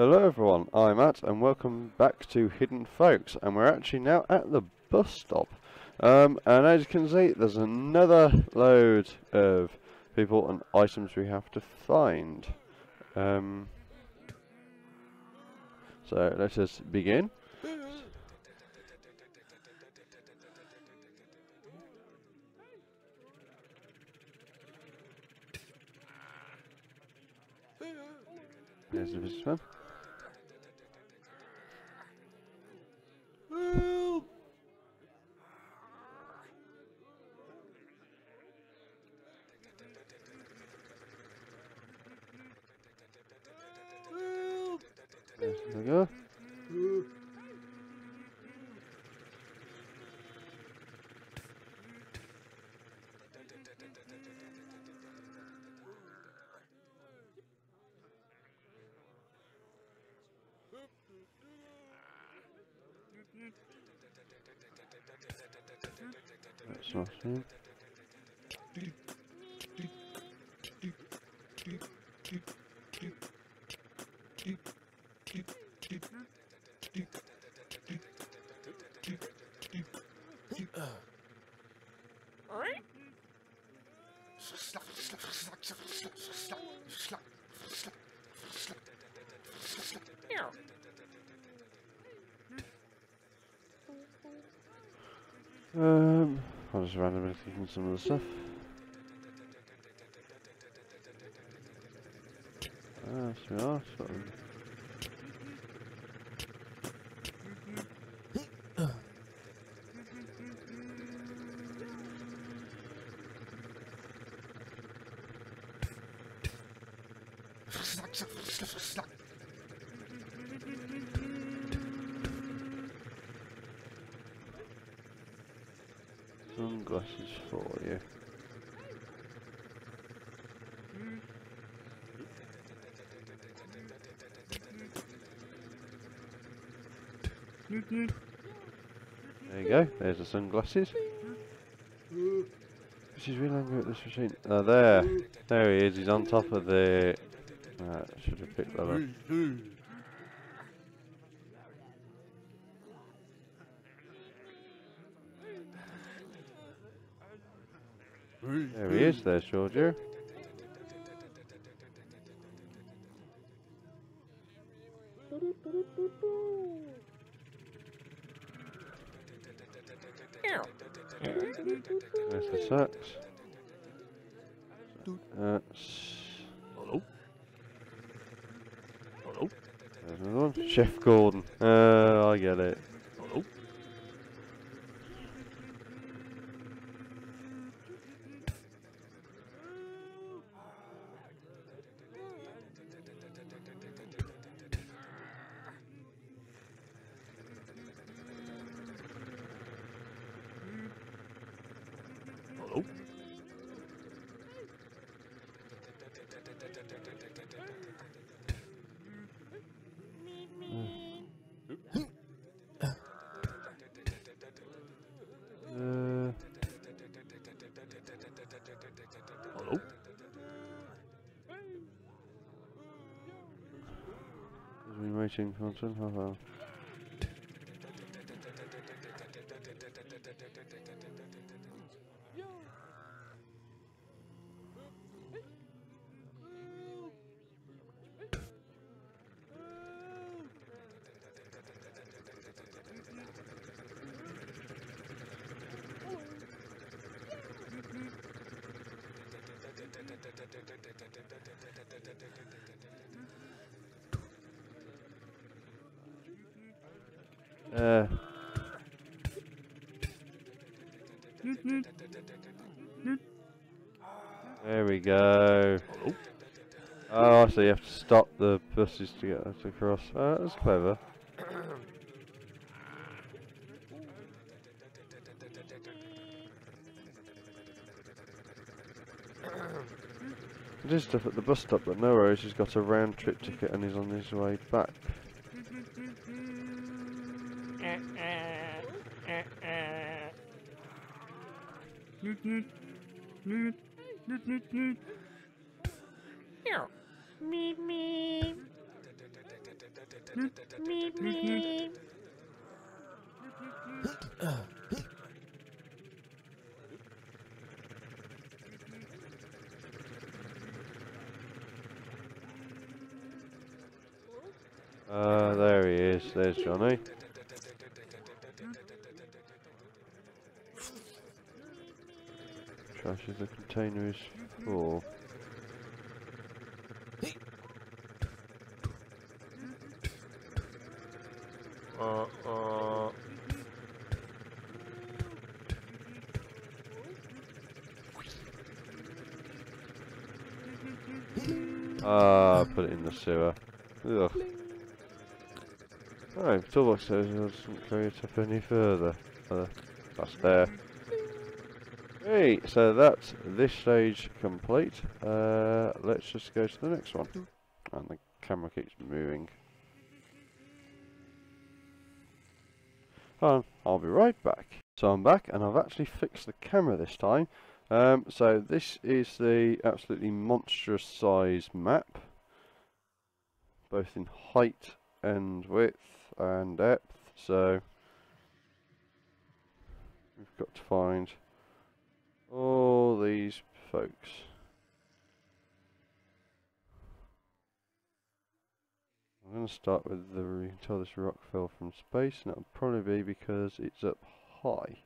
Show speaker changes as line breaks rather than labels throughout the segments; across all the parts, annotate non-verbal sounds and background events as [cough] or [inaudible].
Hello everyone, I'm Matt and welcome back to Hidden Folks. And we're actually now at the bus stop. Um, and as you can see there's another load of people and items we have to find. Um, so let's just begin. There's. There we go. That's Um, I'll just randomly click on some of the stuff. Ah, so we are sort of. Sunglasses for you. There you there's sunglasses. She's really angry at this machine. Oh, there. There he is, he's on top of the... Uh, should have picked that up. There he is, there, Georgia. There's the sax. That's...
Hello? Hello?
There's another one. Chef Gordon. Uh, I get it. Is we waiting for something? Hold on. There we go. Oh, so you have to stop the buses to get us across. Uh, that's clever. There's stuff at the bus stop, but no worries, he's got a round trip ticket and he's on his way back. Uh, there he is. There's Johnny. Is the container is full.
Uh, uh.
Ah, put it in the sewer. Ugh. Oh, toolbox says it doesn't carry it up any further. Uh, that's there. Hey, so that's this stage complete. Uh, let's just go to the next one. And the camera keeps moving. Um, I'll be right back. So I'm back and I've actually fixed the camera this time. Um, so this is the absolutely monstrous size map. Both in height and width and depth. So we've got to find these folks. I'm going to start with the until this rock fell from space, and that'll probably be because it's up high.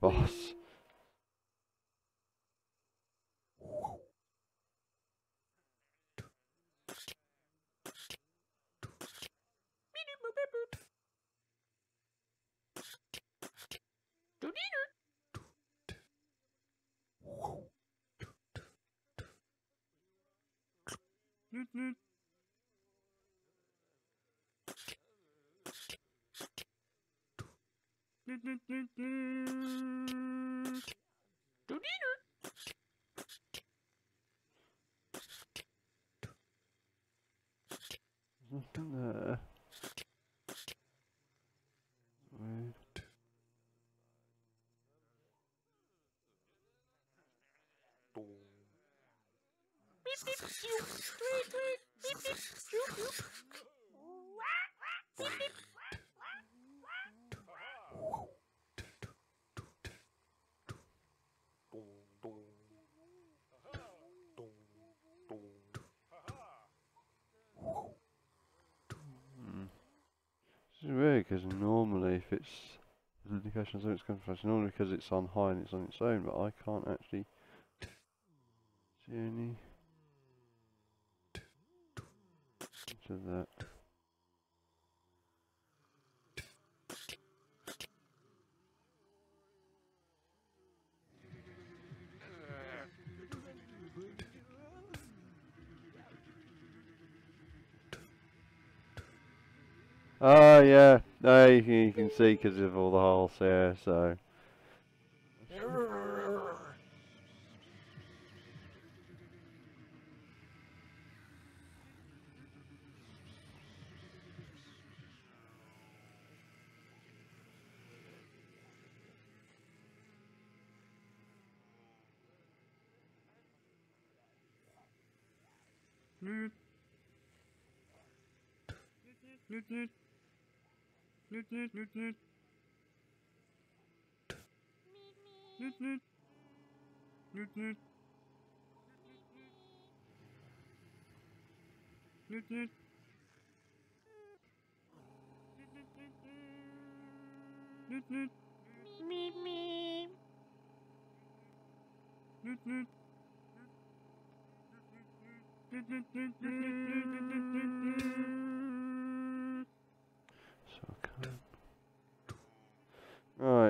Boss. There's nothing there. Weird. Hmm. This is weird because normally if it's an indication of something's coming from normally because it's on high and it's on its own, but I can't actually see any to that. Oh, yeah, no, you, you can see because of all the holes there. So.
Newt, newt, newt, newt. Newt, newt. Newt, newt. Newt, newt. Newt, newt.
Meep meep.
Newt, newt. Newt, newt, newt, newt, newt, newt, newt, newt, newt.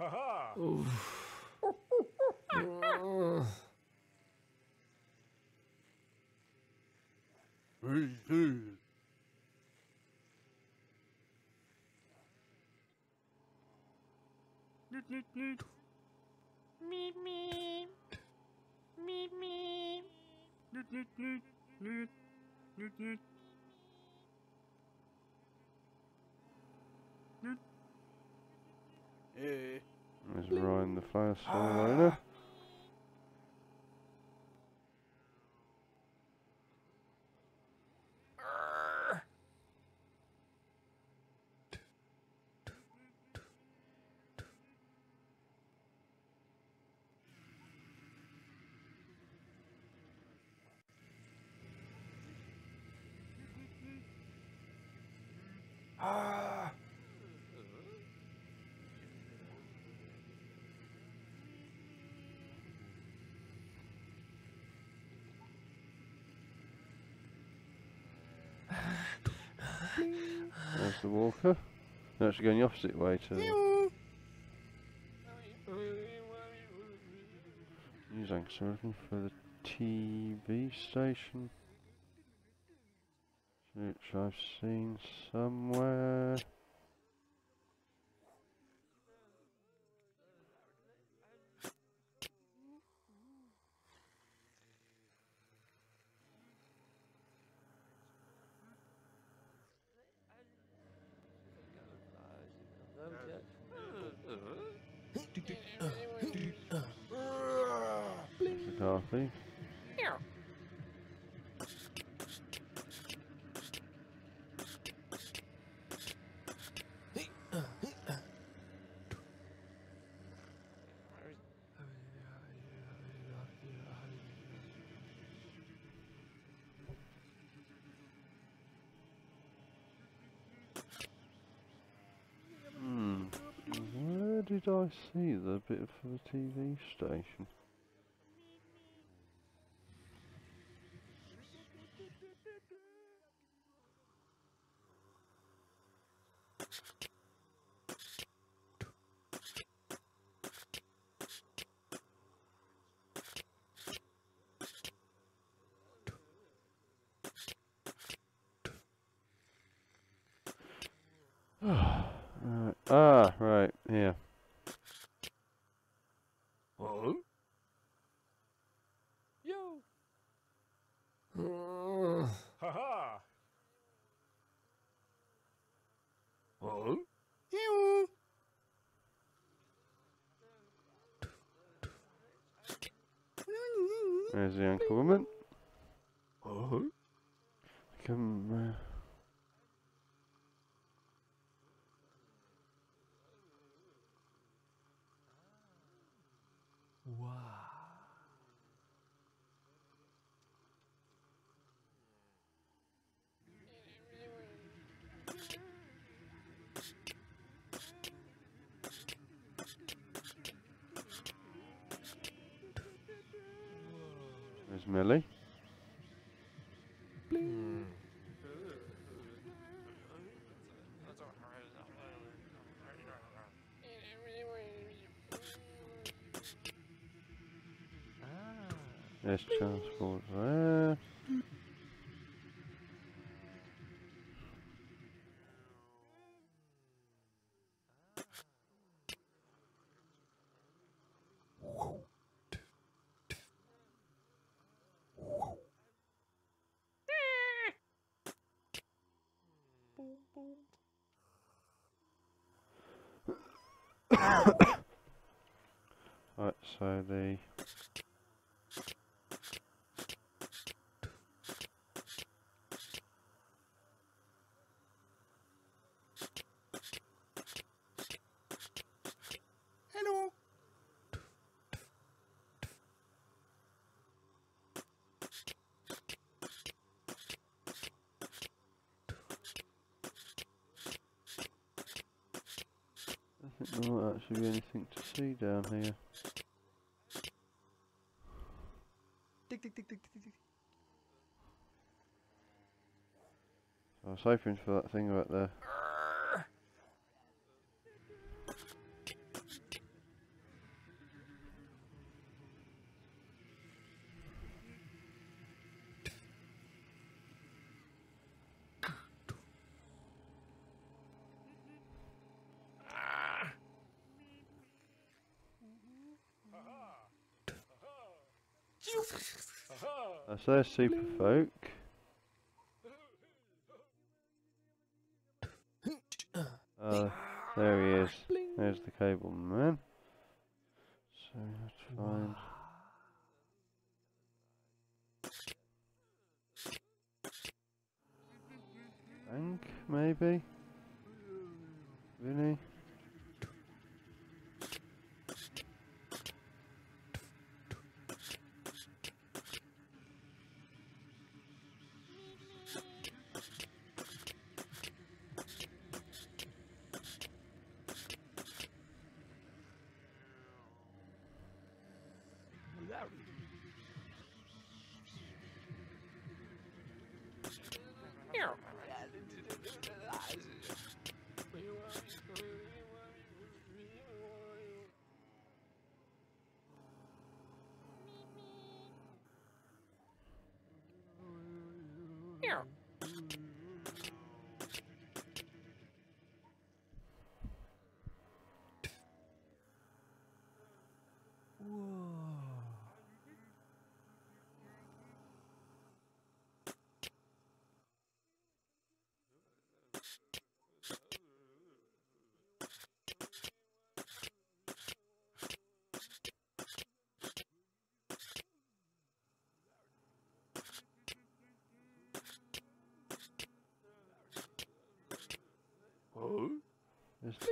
Ha ha!
Oof.
Meep meep. Meep meep.
Noot noot noot noot noot noot.
Noot. Hey. Let's run the fire slow ah. There's the walker. They're actually going the opposite way to news anchor. So looking for the TV station, which I've seen somewhere. Did I see the bit for the TV station? [sighs] Ah, right, here.
Huh? Yo! Ha ha! Huh?
There's the anchor woman.
Huh?
Come. Uh, There's Millie.
Hmm.
There's transport there. Right, so the
Hello.
I think there might actually be anything to see down here.
Tick tick tick tick tick tick.
I was hoping for that thing right there. That's their super folk. Uh, there he is. There's the cable man. So let's find. Bank, maybe? Vinny?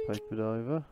Take
it over.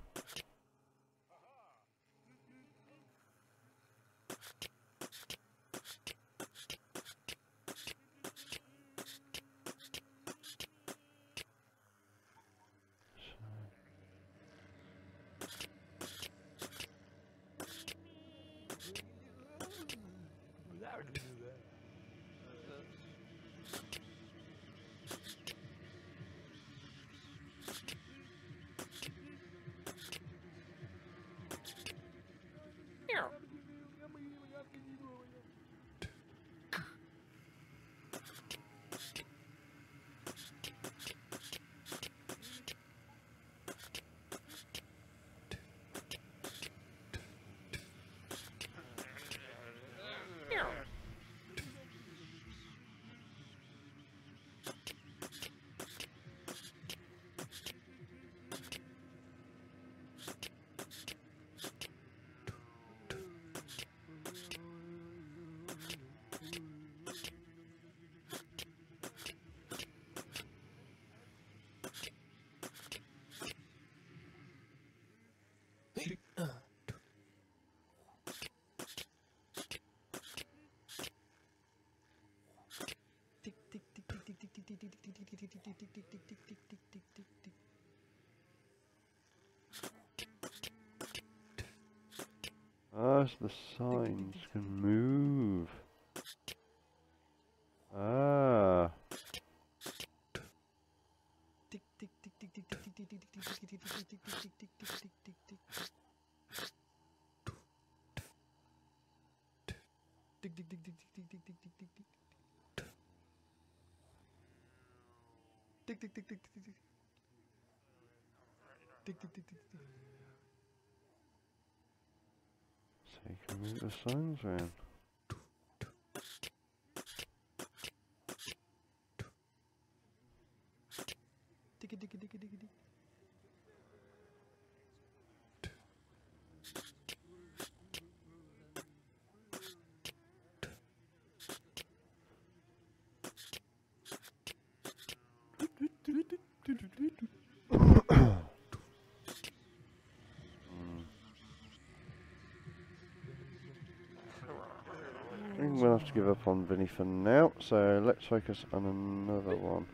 The signs can move. sunshine. we'll have to give up on Vinny for now, so let's focus on another one.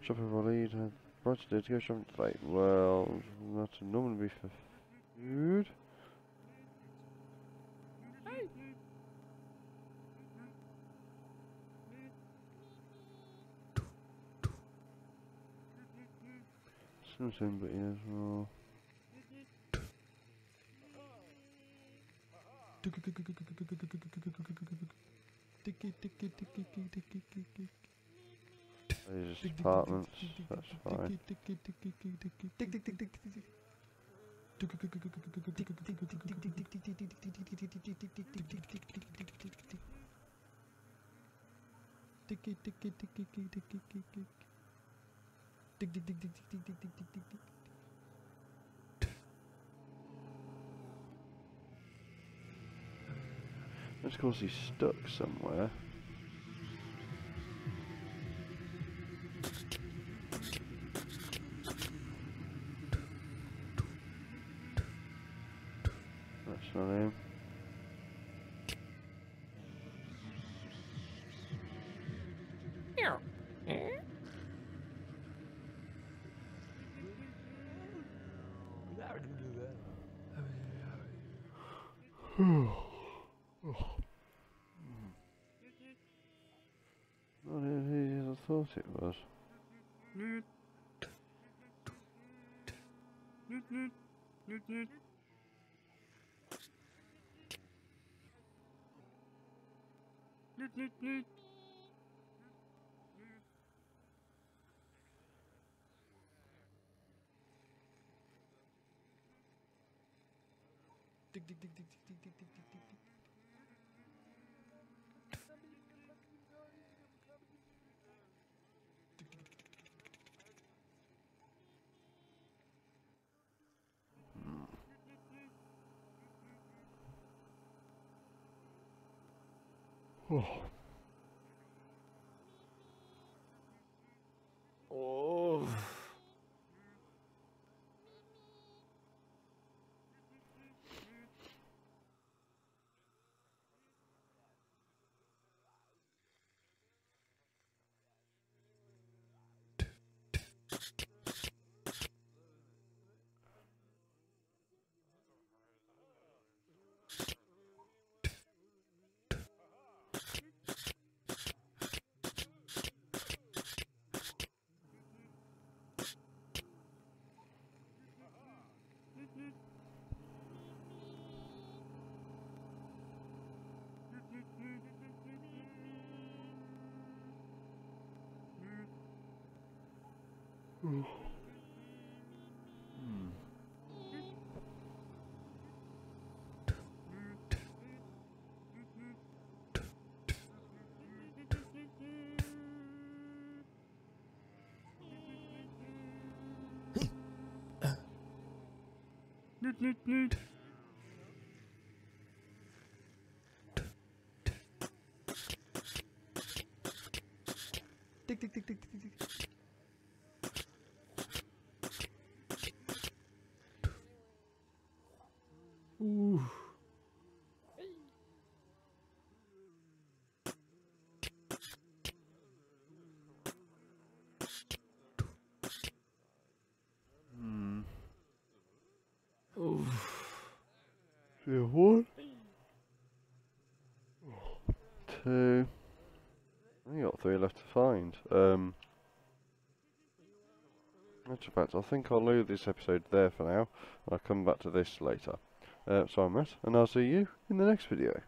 Shopping will lead a brighter day to go shopping today. Well, that would normally be for food. Something, but yes, well. There's apartments, that's fine. Of course, he's stuck somewhere. That's not him. Hmm. thought it was.
Dig dig dig dig dig dig dig dig
dig
dig
dig Oh. Mm.
Mm. Tick, tick, tick, tick, tick,
tick. one, two, I got three left to find. Um, that's about fact, I think I'll leave this episode there for now. I'll come back to this later. Uh, so I'm Matt, and I'll see you in the next video.